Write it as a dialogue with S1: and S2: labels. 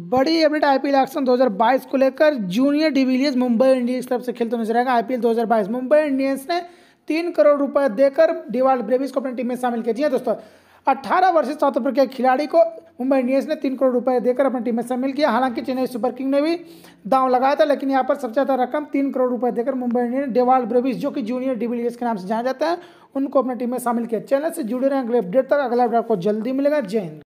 S1: बड़ी update IPL action 2022 को लेकर Junior de Villiers Mumbai Indians club से खेलते नज़र आएगा। आईपीएल 2022 मुंबई इंडियंस ने तीन करोड़ रुपए देकर डिवाल्ड ब्रेविस को अपनी टीम में शामिल किया। जी हाँ दोस्तों 18 वर्षीय साउथ अफ्रीका के खिलाड़ी को मुंबई इंडियंस ने तीन करोड़ रुपए देकर अपनी टीम में शामिल किया। हालाँकि चेन्नई सुपर किंग ने भी दांव लगाया था, लेकिन यहाँ पर सबसे ज़्यादा रकम तीन करोड़ रुपए देकर मुंबई इंडियंस ने डेवाल्ड ब्रेविस जो कि जूनियर डिविलियर्स के नाम से जाना जाता है, उनको अपनी टीम में शामिल किया। चैनल से जुड़े रहे, अगले अपडेट तक, अगला अपडेट आपको जल्दी मिलेगा। जय हिंद।